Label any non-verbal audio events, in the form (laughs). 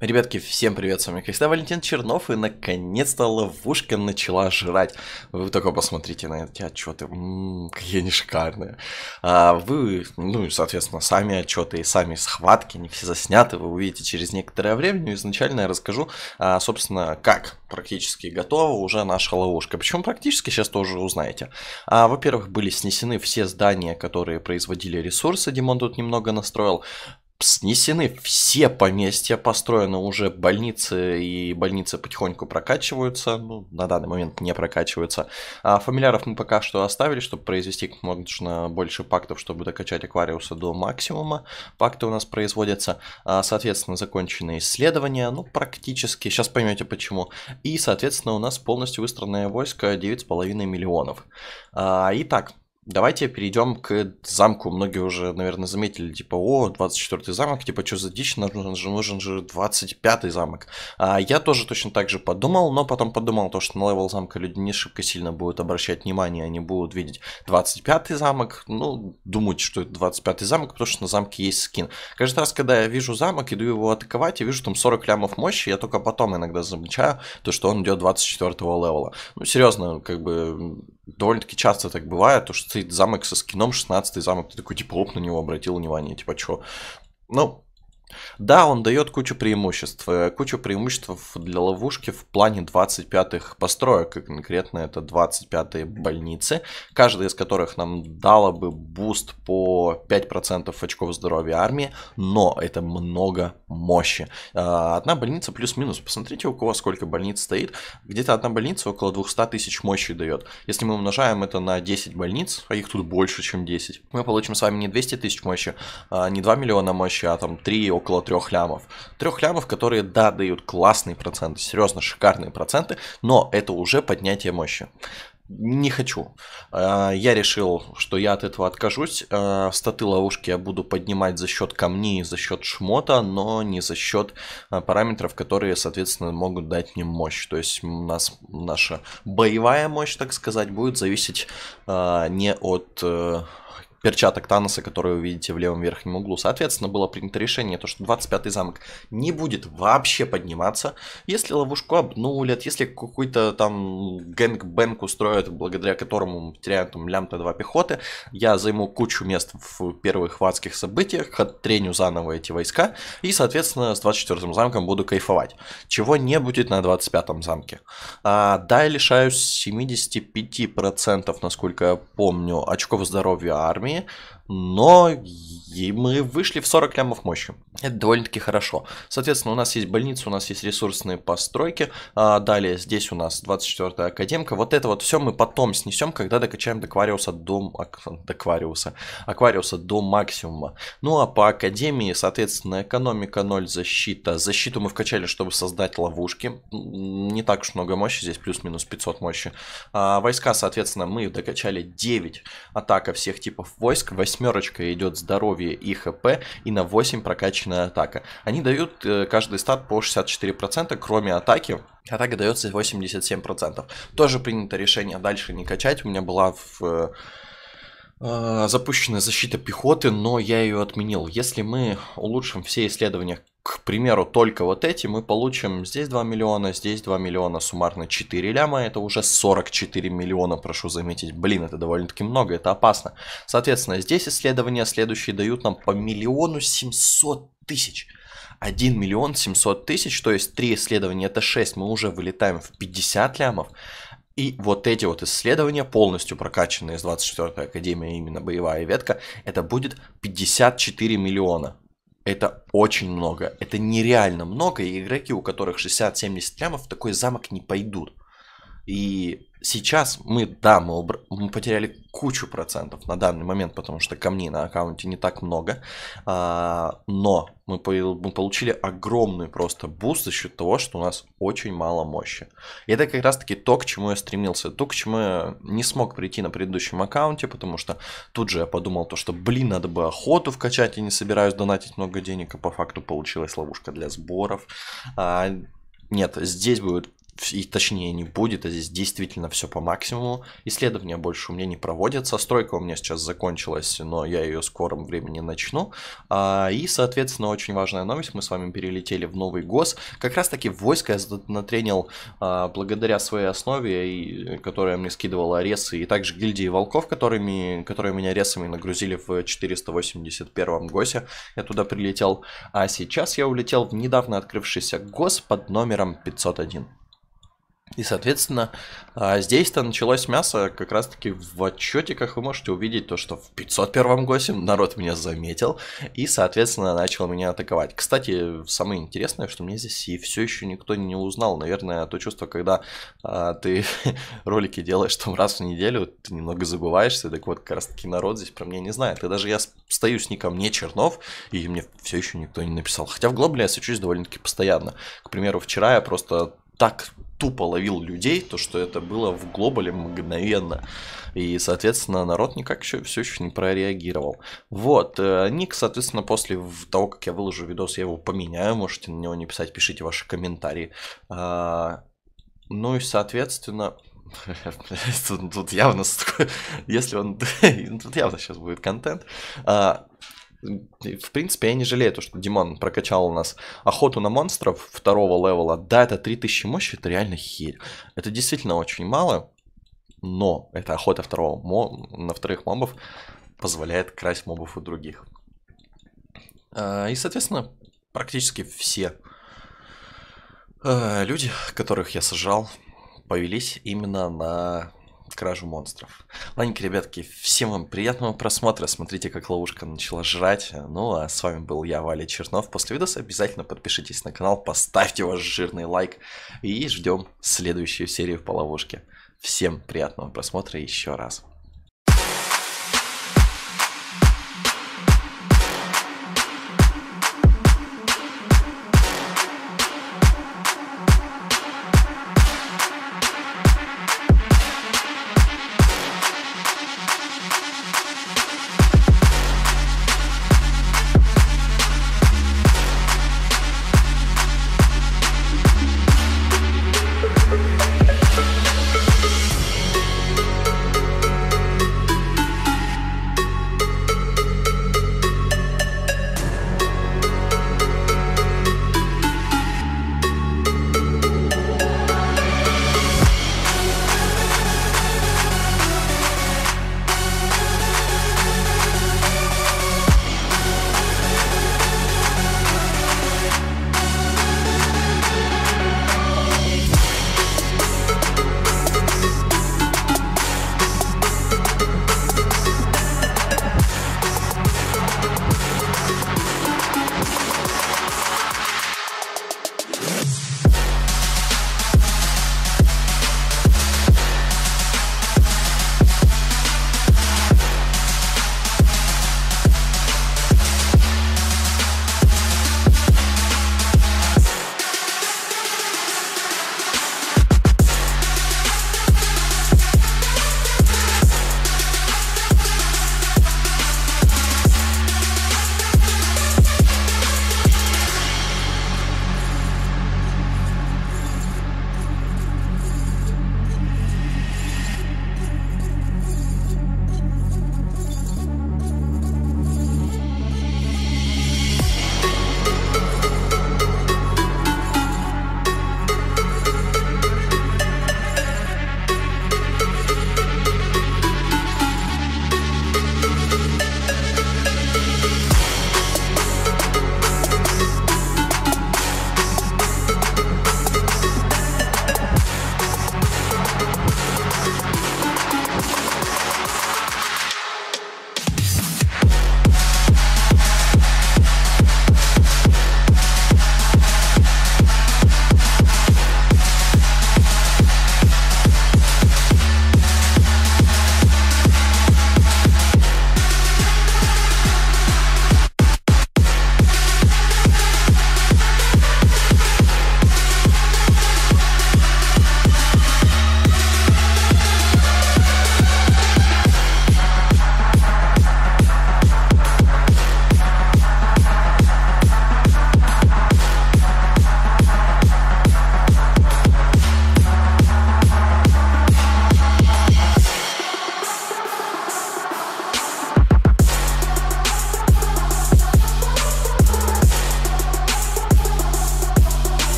Ребятки, всем привет, с вами Кристо Валентин Чернов, и наконец-то ловушка начала жрать. Вы только посмотрите на эти отчеты, м-м, какие они шикарные. А вы, ну соответственно, сами отчеты и сами схватки, они все засняты, вы увидите через некоторое время. Но изначально я расскажу, а, собственно, как практически готова уже наша ловушка. Почему практически, сейчас тоже узнаете. А, во-первых, были снесены все здания, которые производили ресурсы, Димон тут немного настроил снесены все поместья, построены уже больницы, и больницы потихоньку прокачиваются, ну, на данный момент не прокачиваются. А фамильяров мы пока что оставили, чтобы произвести как можно больше пактов, чтобы докачать Аквариуса до максимума. Пакты у нас производятся, а, соответственно, законченные исследования, ну, практически, сейчас поймете почему. И, соответственно, у нас полностью выстроенное войско 9,5 миллионов. А, итак, Давайте перейдем к замку. Многие уже, наверное, заметили, типа, о, 24 замок, типа, что за дичь, нужен же, нужен же 25 замок. А я тоже точно так же подумал, но потом подумал, то, что на level замка люди не шибко сильно будут обращать внимание, они будут видеть 25 замок, ну, думать, что это 25 замок, потому что на замке есть скин. Каждый раз, когда я вижу замок, иду его атаковать, я вижу там 40 лямов мощи, я только потом иногда замечаю, то, что он идет 24 level а. Ну, серьезно, как бы, довольно-таки часто так бывает, то, что стоит замок со скином, 16 замок, ты такой, типа, оп, на него обратил внимание, типа, чё? Ну, да, он дает кучу преимуществ. Э, кучу преимуществ для ловушки в плане 25-х построек. Конкретно это 25-е больницы, каждая из которых нам дала бы буст по 5% очков здоровья армии, но это много мощи. А, одна больница плюс-минус. Посмотрите, у кого сколько больниц стоит. Где-то одна больница около 200 тысяч мощи дает. Если мы умножаем это на 10 больниц, а их тут больше, чем 10, мы получим с вами не 200 тысяч мощи, а не 2 миллиона мощи, а там 3 около трех лямов. Трех лямов, которые, да, дают классные проценты, серьезно шикарные проценты, но это уже поднятие мощи. Не хочу. А, я решил, что я от этого откажусь. А, статы ловушки я буду поднимать за счет камней, за счет шмота, но не за счет а, параметров, которые, соответственно, могут дать мне мощь. То есть у нас наша боевая мощь, так сказать, будет зависеть не от э, перчаток Таноса, которые вы видите в левом верхнем углу. Соответственно, было принято решение, то, что 25 замок не будет вообще подниматься, если ловушку обнулят, если какой-то там gang bang устроят, благодаря которому мы потеряем там лямта 2 пехоты, я займу кучу мест в первых хватских событиях, оттреню заново эти войска, и, соответственно, с 24 замком буду кайфовать. Чего не будет на 25 замке. А, да, я лишаюсь 75%, насколько я помню, очков здоровья армии, армии, но и мы вышли в 40 лямов мощи. Это довольно-таки хорошо. Соответственно, у нас есть больница, у нас есть ресурсные постройки. А далее здесь у нас 24-я академка. Вот это вот все мы потом снесем, когда докачаем до до, до Аквариуса, Аквариуса до максимума. Ну а по академии, соответственно, экономика 0, защита. Защиту мы вкачали, чтобы создать ловушки. Не так уж много мощи, здесь плюс-минус 500 мощи. А войска, соответственно, мы докачали 9 атака всех типов войск. Восьмерочка идет здоровье и хп, и на 8 прокачанная атака. Они дают э, каждый стат по 64%, кроме атаки. Атака дается 87%. Тоже принято решение дальше не качать. У меня была в э, запущена защита пехоты, но я ее отменил. Если мы улучшим все исследования к примеру, только вот эти, мы получим здесь 2 миллиона, здесь 2 миллиона, суммарно 4 ляма, это уже 44 миллиона, прошу заметить. Блин, это довольно-таки много, это опасно. Соответственно, здесь исследования следующие дают нам по миллиону 700 тысяч. 1 миллион 700 тысяч, то есть 3 исследования это 6, мы уже вылетаем в 50 лямов. И вот эти вот исследования, полностью прокачанные из 24-й Академии, именно боевая ветка, это будет 54 миллиона. Это очень много. Это нереально много. И игроки, у которых 60-70 лямов, в такой замок не пойдут. И сейчас мы, да, мы, убр... мы потеряли кучу процентов на данный момент, потому что камней на аккаунте не так много, а, но мы, по... мы получили огромный просто буст за счет того, что у нас очень мало мощи. И это как раз таки то, к чему я стремился, то, к чему я не смог прийти на предыдущем аккаунте, потому что тут же я подумал то, что, блин, надо бы охоту вкачать, и не собираюсь донатить много денег, а по факту получилась ловушка для сборов. А, нет, здесь будет и точнее не будет, а здесь действительно все по максимуму. Исследования больше у меня не проводятся, стройка у меня сейчас закончилась, но я ее в скором времени начну. А, и, соответственно, очень важная новость, мы с вами перелетели в новый ГОС. Как раз таки войско я натренил а, благодаря своей основе, и, которая мне скидывала ресы, и также гильдии волков, которыми, которые меня ресами нагрузили в 481 ГОСе. Я туда прилетел. А сейчас я улетел в недавно открывшийся ГОС под номером 501. И, соответственно, а, здесь-то началось мясо как раз-таки в отчете, как вы можете увидеть, то, что в 501 госе народ меня заметил и, соответственно, начал меня атаковать. Кстати, самое интересное, что мне здесь и все еще никто не узнал. Наверное, то чувство, когда а, ты (laughs) ролики делаешь там раз в неделю, ты немного забываешься, так вот, как раз-таки народ здесь про меня не знает. И даже я стою с ником не Чернов, и мне все еще никто не написал. Хотя в Глобле я сочусь довольно-таки постоянно. К примеру, вчера я просто так тупо ловил людей, то что это было в глобале мгновенно. И, соответственно, народ никак еще все еще не прореагировал. Вот, э, ник, соответственно, после того, как я выложу видос, я его поменяю, можете на него не писать, пишите ваши комментарии. А, ну и, соответственно, (laughs) тут, тут явно, если он, (laughs) тут явно сейчас будет контент. В принципе, я не жалею то, что Димон прокачал у нас охоту на монстров второго левела. Да, это 3000 мощи, это реально хиль. Это действительно очень мало, но эта охота второго мо... на вторых мобов позволяет красть мобов у других. А, и, соответственно, практически все а, люди, которых я сажал, повелись именно на кражу монстров. Ладненько, ребятки, всем вам приятного просмотра. Смотрите, как ловушка начала жрать. Ну, а с вами был я, Валя Чернов. После видоса обязательно подпишитесь на канал, поставьте ваш жирный лайк. И ждем следующую серию по ловушке. Всем приятного просмотра еще раз.